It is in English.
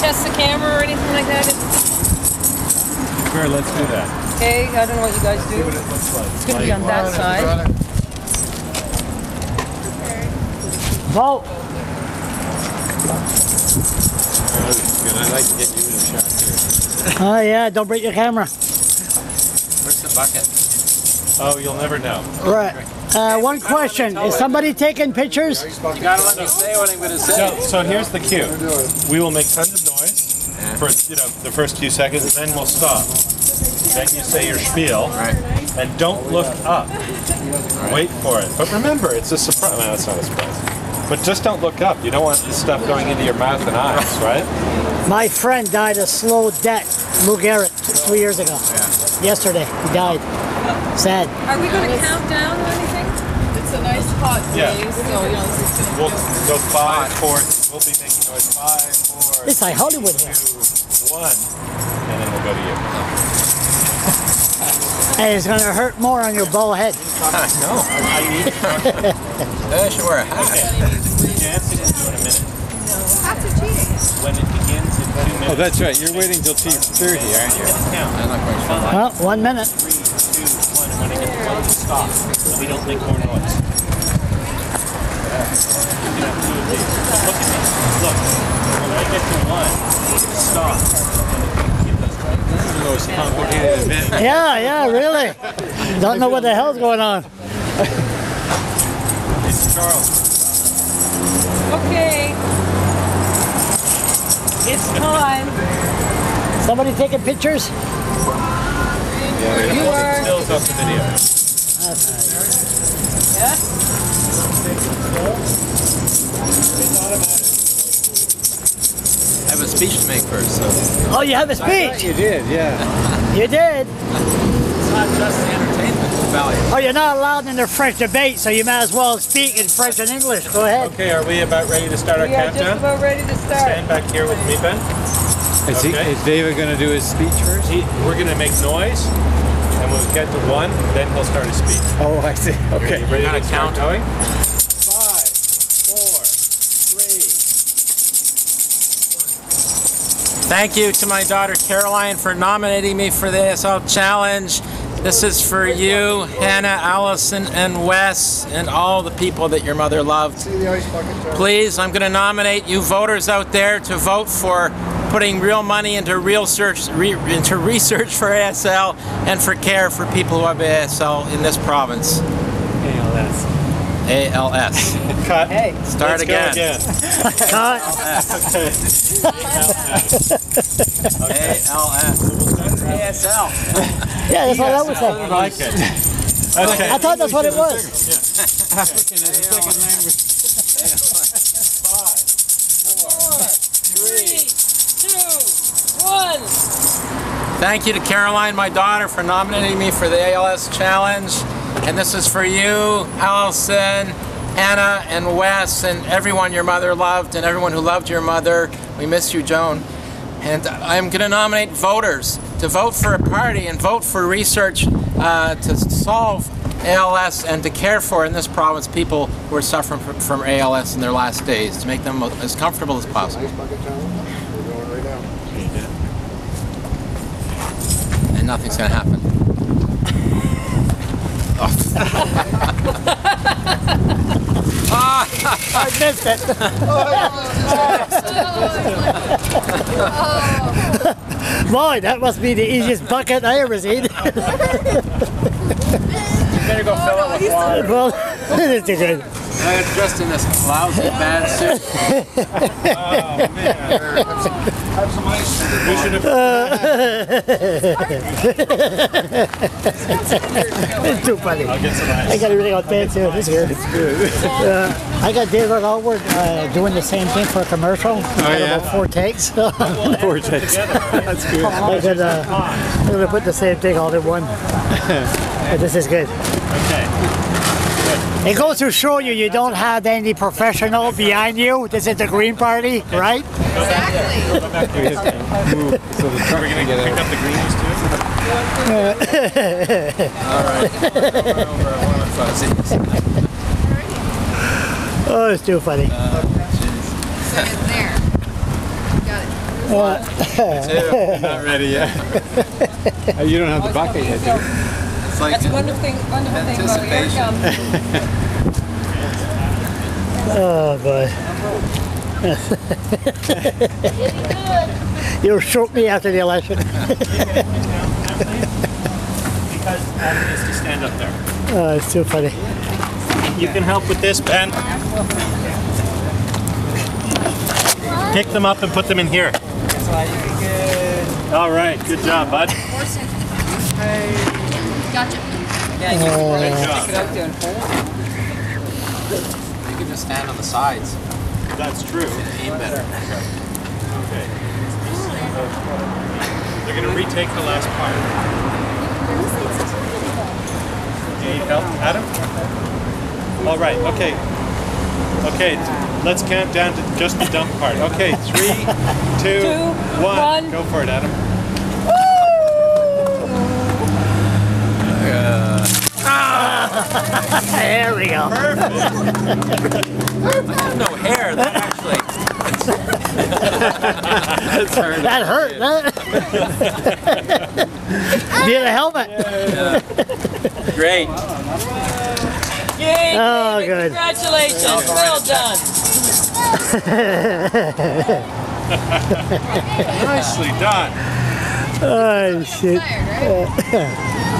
test the camera or anything like that? Sure, let's do that. Okay, I don't know what you guys do. It's gonna be on that side. Vote. Good. I'd like to get you in a shot too. Oh uh, yeah, don't break your camera. Where's the bucket? Oh, you'll never know. Right. Uh, one question. Is somebody taking pictures? You gotta let me say what I'm gonna say. So, so here's the cue. We will make tons of noise for you know the first few seconds, then we'll stop. Then you say your spiel, Right. and don't look up. Wait for it. But remember, it's a surprise. No, it's not a surprise. But just don't look up. You don't want this stuff going into your mouth and eyes, right? My friend died a slow death. Lou Garrett, two years ago. Yesterday, he died. Sad. Are we gonna count down or anything? It's a nice hot Yeah. day, so you know, this is We'll go five, four. We'll be making noise five, four, It's like Hollywood here. two, one, and then we'll go to you. Hey, it's gonna hurt more on your bald head. No, I need. I should wear a hat. Dancing is due in a minute. Hats are cheating. When it begins in two minutes. Oh, that's right. You're waiting till 2.30, aren't you? count. I'm not quite sure. Well, one minute. Three, two, one. When I get to one, stop. So we don't make more noise. You can have two of these. Look at me. Look. When I get to one, stop. This is the most complicated event. Yeah, yeah, really. Don't know what the hell's going on. It's Charles. Okay. It's time. Somebody taking pictures? You are. Stills up the video. Yeah? I have a speech to make first, so. Oh, you have a speech. You did, yeah. You did. It's not just the entertainment value. Oh, you're not allowed in the French debate, so you might as well speak in French and English. Go ahead. Okay, are we about ready to start our countdown? We are just about ready to start. Stand back here with me, Ben. Is, he, is David going to do his speech first? He, we're going to make noise, and when we get to one, then he'll start to speak. Oh, I see. Okay. Ready gotta to count. going? Five, four, three. Thank you to my daughter Caroline for nominating me for the ASL Challenge. This is for you, Hannah, Allison, and Wes, and all the people that your mother loved. Please, I'm going to nominate you voters out there to vote for putting real money into real search, re, into research for ASL and for care for people who have ASL in this province. ALS. ALS. Cut. Hey. Start Let's again. go again. Cut. ALS. ASL. Yeah, that's what I was I saying. like it. Okay. I thought that's what it was. African is a second language. Thank you to Caroline, my daughter, for nominating me for the ALS Challenge. And this is for you, Allison, Anna, and Wes, and everyone your mother loved, and everyone who loved your mother. We miss you, Joan. And I'm going to nominate voters to vote for a party and vote for research uh, to solve ALS and to care for in this province people who are suffering from, from ALS in their last days, to make them as comfortable as possible. And nothing's going to happen. I missed it. Boy, that must be the easiest bucket I ever seen. you Better go fill it with water. well, it's good. I'm dressed in this lousy bad suit. Oh man, have some ice. We should have. It's too funny. I'll get some I got everything on bed too. It's good. It's good. Uh, I got David Allward uh, doing the same thing for a commercial. Oh, got yeah? about four takes. Vortex. That's good. I could, uh, I'm gonna put the same thing all in one. but this is good. Okay. It goes to show you you don't have any professional behind you. This is the Green Party, right? Exactly. Move so the truck We're going to pick up the greenies too? Over at one of Fuzzy's. Oh, it's too funny. Uh, so it's there. Got it. Not ready yet. You don't have the bucket yet, do you? It's like That's a wonderful thing, wonderful thing about here it Oh boy. You'll shoot me after the election. Because Adam needs to stand up there. Oh, it's too funny. You can help with this, Ben. Pick them up and put them in here. All right, good job, bud. Gotcha. Yeah, you oh. can Good stick it out there and hold it. You can just stand on the sides. That's true. Aim better. Okay. They're going to retake the last part. Do you need help, Adam? All right. Okay. Okay. Let's count down to just the dump part. Okay. Three, two, Two, one. one. Go for it, Adam. There we go. I have no hair. That actually. That hurt. That. Need a helmet. Great. Oh, Yay, Oh, David, good. Congratulations, well done. Nicely done. Oh shit.